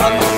Vamos.